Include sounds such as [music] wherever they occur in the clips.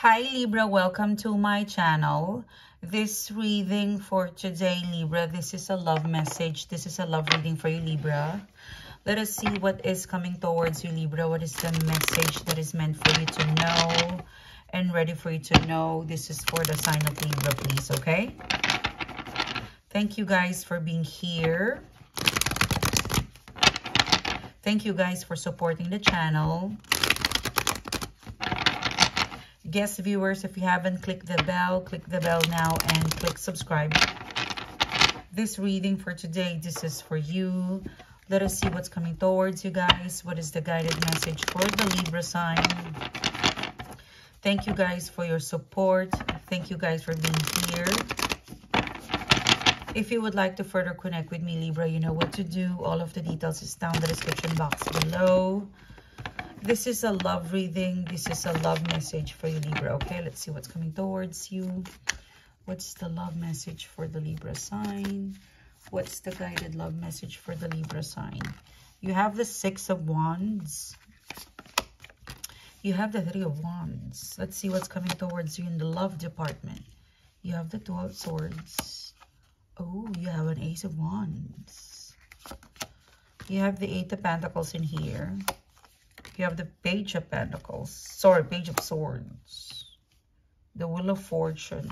Hi Libra, welcome to my channel. This reading for today, Libra, this is a love message. This is a love reading for you, Libra. Let us see what is coming towards you, Libra. What is the message that is meant for you to know and ready for you to know? This is for the sign of Libra, please, okay? Thank you guys for being here. Thank you guys for supporting the channel guest viewers, if you haven't clicked the bell, click the bell now and click subscribe. This reading for today, this is for you. Let us see what's coming towards you guys. What is the guided message for the Libra sign? Thank you guys for your support. Thank you guys for being here. If you would like to further connect with me, Libra, you know what to do. All of the details is down the description box below. This is a love reading. This is a love message for you, Libra. Okay, let's see what's coming towards you. What's the love message for the Libra sign? What's the guided love message for the Libra sign? You have the Six of Wands. You have the Three of Wands. Let's see what's coming towards you in the love department. You have the Two of Swords. Oh, you have an Ace of Wands. You have the Eight of Pentacles in here. You have the Page of Pentacles. Sorry, Page of Swords. The Wheel of Fortune.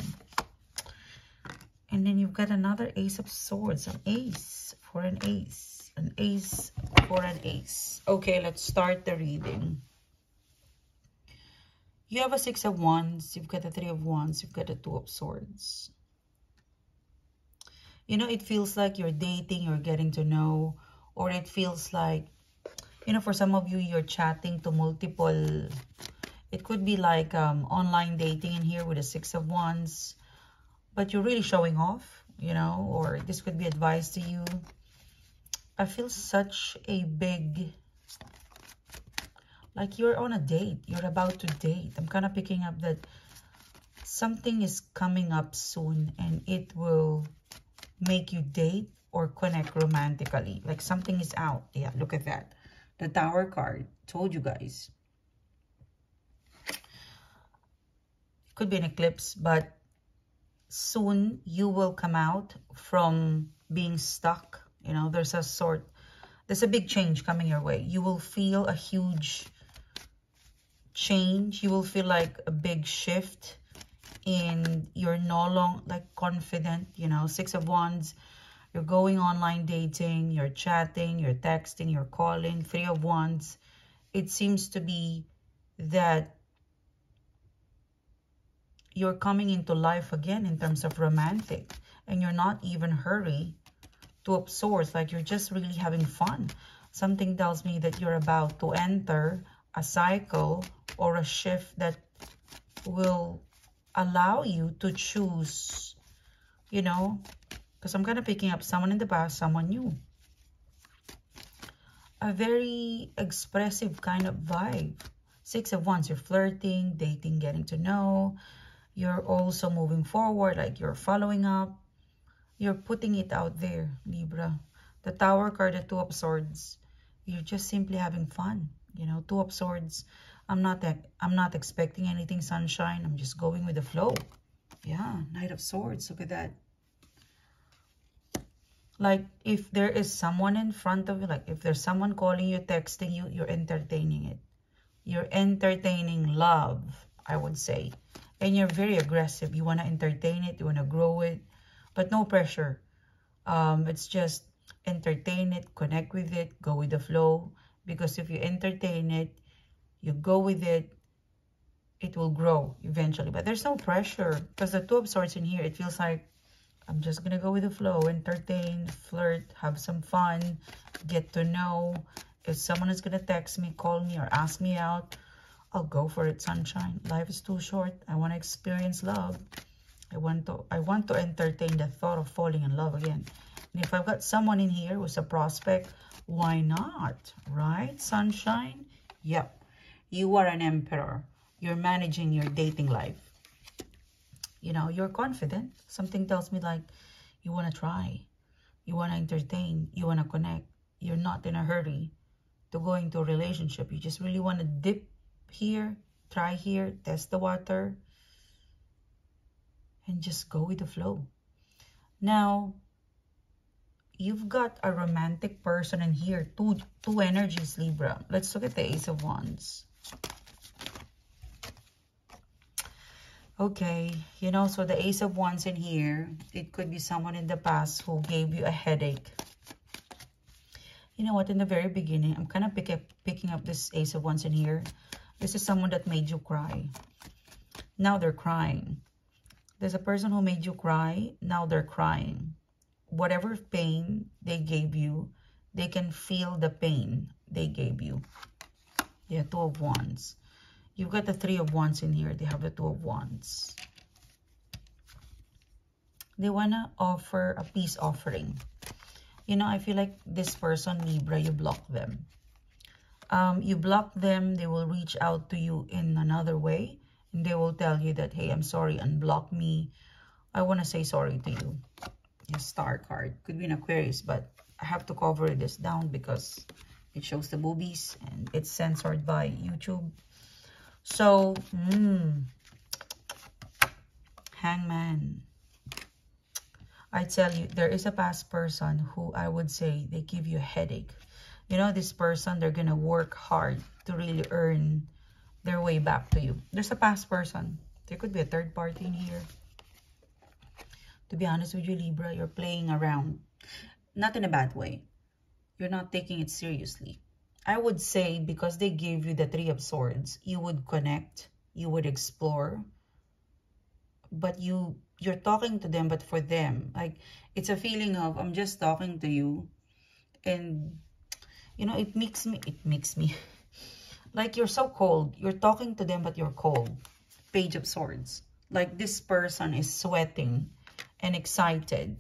And then you've got another Ace of Swords. An ace for an ace. An ace for an ace. Okay, let's start the reading. You have a Six of Wands. You've got a Three of Wands. You've got a Two of Swords. You know, it feels like you're dating, you're getting to know, or it feels like you know, for some of you, you're chatting to multiple, it could be like um, online dating in here with a six of wands, but you're really showing off, you know, or this could be advice to you. I feel such a big, like you're on a date, you're about to date. I'm kind of picking up that something is coming up soon and it will make you date or connect romantically. Like something is out. Yeah, look at that the tower card. Told you guys. Could be an eclipse, but soon you will come out from being stuck. You know, there's a sort, there's a big change coming your way. You will feel a huge change. You will feel like a big shift in you're no longer like confident, you know, six of wands you're going online dating, you're chatting, you're texting, you're calling, three of wands. It seems to be that you're coming into life again in terms of romantic and you're not even hurry to absorb like you're just really having fun something tells me that you're about to enter a cycle or a shift that will allow you to choose you know because I'm kind of picking up someone in the past, someone new. A very expressive kind of vibe. Six of Wands, you're flirting, dating, getting to know. You're also moving forward, like you're following up. You're putting it out there, Libra. The Tower card, the Two of Swords. You're just simply having fun. You know, Two of Swords. I'm not I'm not expecting anything sunshine. I'm just going with the flow. Yeah, Knight of Swords. Look at that like if there is someone in front of you like if there's someone calling you texting you you're entertaining it. You're entertaining love i would say. And you're very aggressive. You want to entertain it you want to grow it but no pressure. Um it's just entertain it connect with it go with the flow. Because if you entertain it you go with it it will grow eventually. But there's no pressure because the two of swords in here it feels like I'm just going to go with the flow, entertain, flirt, have some fun, get to know. If someone is going to text me, call me, or ask me out, I'll go for it, sunshine. Life is too short. I want to experience love. I want to I want to entertain the thought of falling in love again. And if I've got someone in here who's a prospect, why not? Right, sunshine? Yep. You are an emperor. You're managing your dating life you know, you're confident. Something tells me like you want to try. You want to entertain. You want to connect. You're not in a hurry to go into a relationship. You just really want to dip here try here, test the water, and just go with the flow. Now, you've got a romantic person in here, two, two energies, Libra. Let's look at the Ace of Wands. Okay, you know, so the Ace of Wands in here, it could be someone in the past who gave you a headache. You know what, in the very beginning, I'm kind of pick up, picking up this Ace of Wands in here. This is someone that made you cry. Now they're crying. There's a person who made you cry. Now they're crying. Whatever pain they gave you, they can feel the pain they gave you. Yeah, Two of Wands. You've got the Three of Wands in here. They have the Two of Wands. They want to offer a peace offering. You know, I feel like this person, Libra, you block them. Um, you block them, they will reach out to you in another way. And they will tell you that, hey, I'm sorry, unblock me. I want to say sorry to you. A star card. Could be an Aquarius, but I have to cover this down because it shows the boobies and it's censored by YouTube. So, mm, hangman. I tell you, there is a past person who I would say they give you a headache. You know, this person, they're going to work hard to really earn their way back to you. There's a past person. There could be a third party in here. To be honest with you, Libra, you're playing around. Not in a bad way. You're not taking it seriously. I would say because they gave you the Three of Swords, you would connect, you would explore, but you you're talking to them, but for them, like it's a feeling of I'm just talking to you, and you know it makes me it makes me [laughs] like you're so cold. You're talking to them, but you're cold. Page of Swords. Like this person is sweating and excited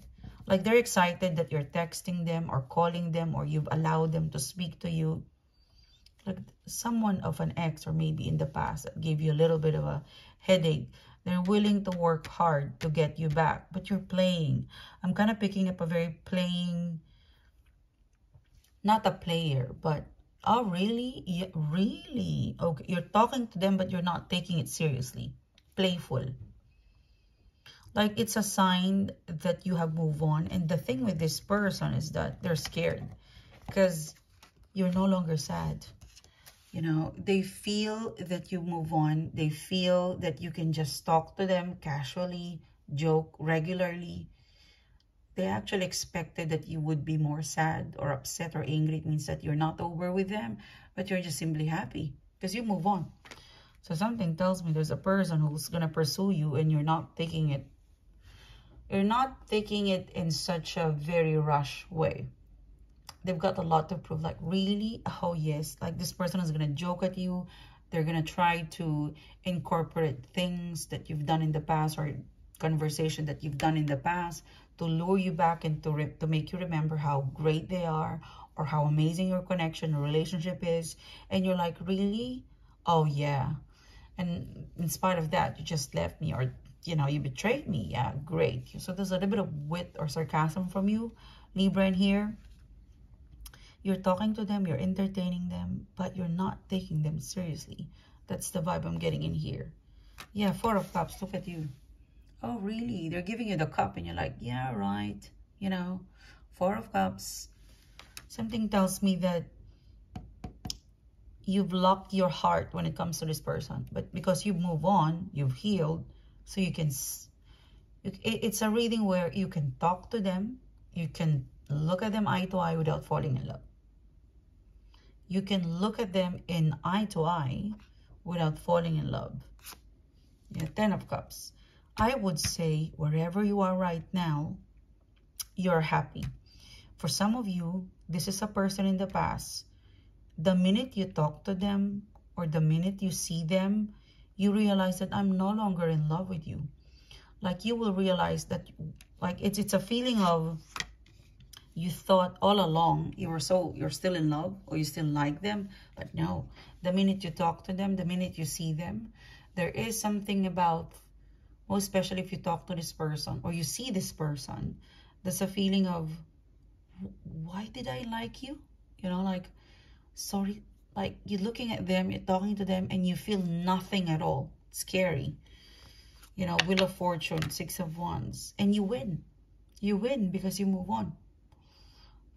like they're excited that you're texting them or calling them or you've allowed them to speak to you someone of an ex or maybe in the past that gave you a little bit of a headache they're willing to work hard to get you back but you're playing. I'm kind of picking up a very playing not a player but oh really? Yeah, really? Okay you're talking to them but you're not taking it seriously. Playful. Like it's a sign that you have moved on and the thing with this person is that they're scared because you're no longer sad you know, they feel that you move on. They feel that you can just talk to them casually, joke regularly. They actually expected that you would be more sad or upset or angry. It means that you're not over with them, but you're just simply happy because you move on. So something tells me there's a person who's going to pursue you and you're not taking it. You're not taking it in such a very rush way they've got a lot to prove. Like, really? Oh, yes. Like, this person is going to joke at you. They're going to try to incorporate things that you've done in the past or conversation that you've done in the past to lure you back and to, to make you remember how great they are or how amazing your connection or relationship is. And you're like, really? Oh, yeah. And in spite of that, you just left me or, you know, you betrayed me. Yeah, great. So there's a little bit of wit or sarcasm from you, Libra, in here. You're talking to them, you're entertaining them, but you're not taking them seriously. That's the vibe I'm getting in here. Yeah, Four of Cups, look at you. Oh, really? They're giving you the cup and you're like, yeah, right. You know, Four of Cups. Something tells me that you've locked your heart when it comes to this person. But because you move on, you've healed, so you can... It's a reading where you can talk to them, you can look at them eye to eye without falling in love you can look at them in eye to eye without falling in love. Yeah, Ten of Cups. I would say wherever you are right now, you're happy. For some of you, this is a person in the past. The minute you talk to them or the minute you see them, you realize that I'm no longer in love with you. Like you will realize that like it's it's a feeling of you thought all along you were so you're still in love or you still like them but no the minute you talk to them the minute you see them there is something about most especially if you talk to this person or you see this person there's a feeling of why did i like you you know like sorry Like you're looking at them, you're talking to them, and you feel nothing at all. scary. You know, Wheel of Fortune, Six of Wands. And you win. You win because you move on.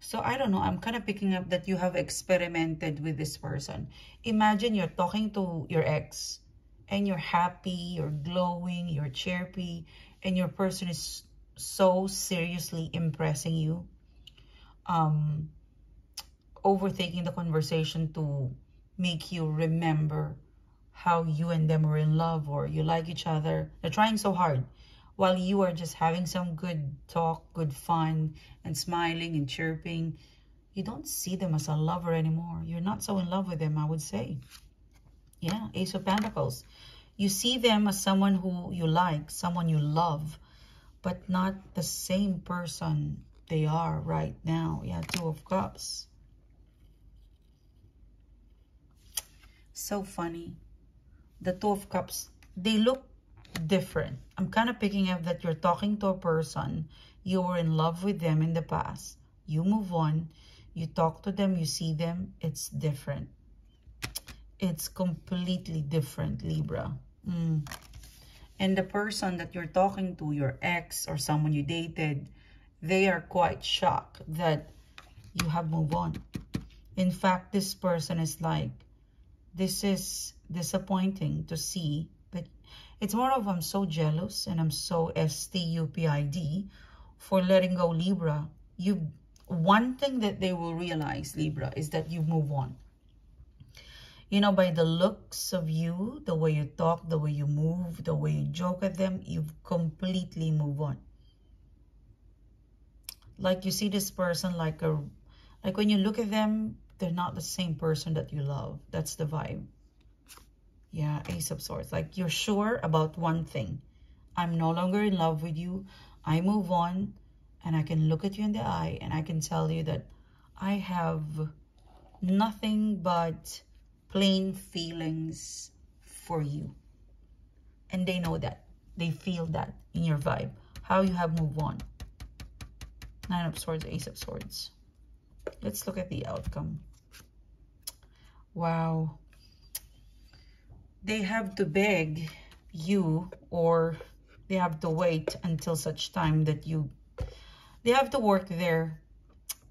So I don't know, I'm kind of picking up that you have experimented with this person. Imagine you're talking to your ex and you're happy, you're glowing, you're chirpy, and your person is so seriously impressing you. Um, overtaking the conversation to make you remember how you and them were in love or you like each other. They're trying so hard while you are just having some good talk, good fun, and smiling and chirping, you don't see them as a lover anymore. You're not so in love with them, I would say. Yeah, Ace of Pentacles. You see them as someone who you like, someone you love, but not the same person they are right now. Yeah, Two of Cups. So funny. The Two of Cups, they look different. I'm kind of picking up that you're talking to a person, you were in love with them in the past, you move on, you talk to them, you see them, it's different. It's completely different, Libra. Mm. And the person that you're talking to, your ex or someone you dated, they are quite shocked that you have moved on. In fact, this person is like, this is disappointing to see it's more of I'm so jealous and I'm so S-T-U-P-I-D for letting go Libra. You, one thing that they will realize, Libra, is that you move on. You know, by the looks of you, the way you talk, the way you move, the way you joke at them, you've completely move on. Like you see this person like a, like when you look at them, they're not the same person that you love. That's the vibe. Yeah, Ace of Swords. Like you're sure about one thing. I'm no longer in love with you. I move on and I can look at you in the eye and I can tell you that I have nothing but plain feelings for you. And they know that. They feel that in your vibe. How you have moved on. Nine of Swords, Ace of Swords. Let's look at the outcome. Wow they have to beg you or they have to wait until such time that you they have to work their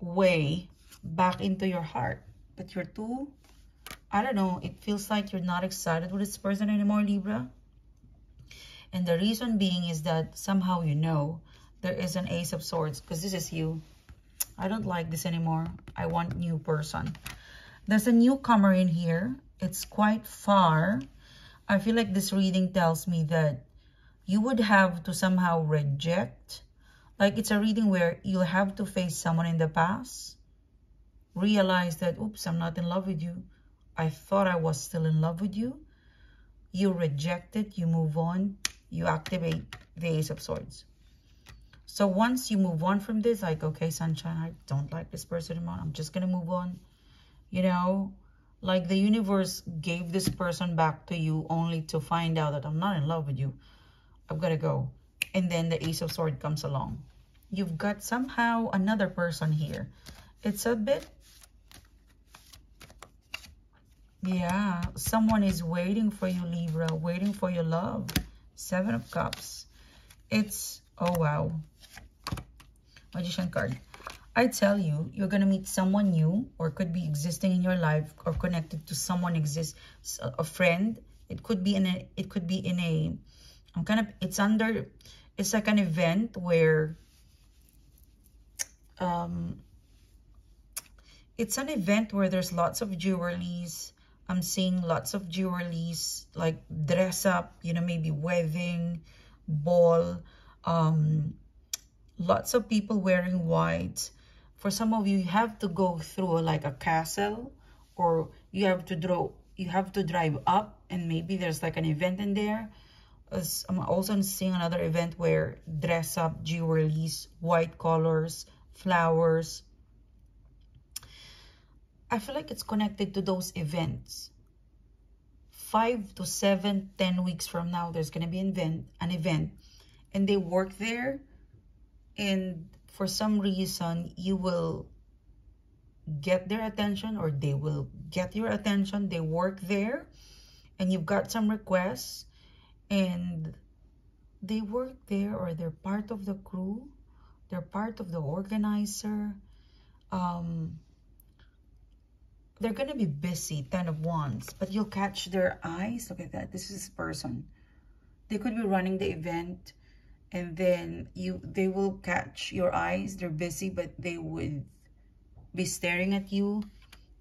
way back into your heart. But you're too i don't know it feels like you're not excited with this person anymore libra. And the reason being is that somehow you know there is an ace of swords because this is you. I don't like this anymore. I want new person. There's a newcomer in here. It's quite far I feel like this reading tells me that you would have to somehow reject. Like it's a reading where you'll have to face someone in the past. Realize that, oops, I'm not in love with you. I thought I was still in love with you. You reject it, you move on, you activate the Ace of Swords. So once you move on from this, like, okay, sunshine, I don't like this person anymore. I'm just going to move on. You know, like the universe gave this person back to you only to find out that I'm not in love with you. I've got to go. And then the Ace of Swords comes along. You've got somehow another person here. It's a bit... Yeah, someone is waiting for you, Libra, waiting for your love. Seven of Cups. It's, oh wow. Magician card. I tell you, you're going to meet someone new or could be existing in your life or connected to someone exists, a friend. It could be in a, it could be in a, I'm kind of, it's under, it's like an event where, um, it's an event where there's lots of jewelries. I'm seeing lots of jewelries like dress up, you know, maybe wedding, ball, um, lots of people wearing white for some of you, you have to go through like a castle or you have to draw, you have to drive up and maybe there's like an event in there. I'm also seeing another event where dress up, jewelries, white colors, flowers. I feel like it's connected to those events. Five to seven, ten weeks from now, there's going to be an event, an event. And they work there and for some reason you will get their attention or they will get your attention. They work there and you've got some requests and they work there or they're part of the crew. They're part of the organizer. Um, they're to be busy, Ten of Wands, but you'll catch their eyes. Look at that. This is person. They could be running the event and then you they will catch your eyes. They're busy, but they would be staring at you.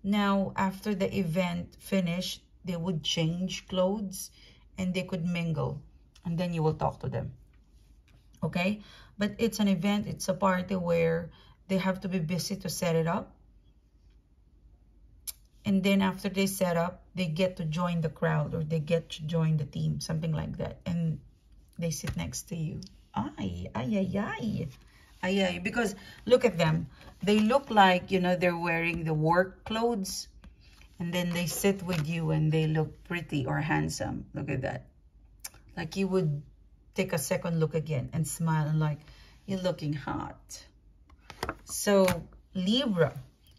Now, after the event finished, they would change clothes and they could mingle and then you will talk to them. Okay? But it's an event, it's a party where they have to be busy to set it up and then after they set up they get to join the crowd or they get to join the team something like that and they sit next to you ay ay ay ay ay ay because look at them they look like you know they're wearing the work clothes and then they sit with you and they look pretty or handsome look at that like you would take a second look again and smile and like you're looking hot so libra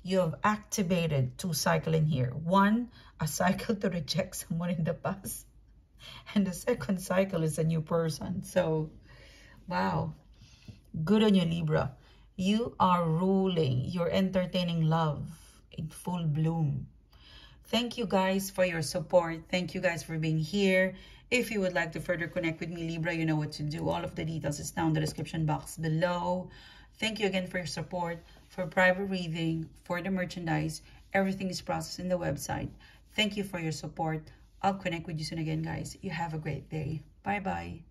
you have activated two cycle in here. One, a cycle to reject [laughs] someone in the past. And the second cycle is a new person. So, wow. Good on you, Libra. You are ruling. You're entertaining love in full bloom. Thank you guys for your support. Thank you guys for being here. If you would like to further connect with me, Libra, you know what to do. All of the details is down in the description box below. Thank you again for your support for private reading, for the merchandise. Everything is processed in the website. Thank you for your support. I'll connect with you soon again, guys. You have a great day. Bye-bye.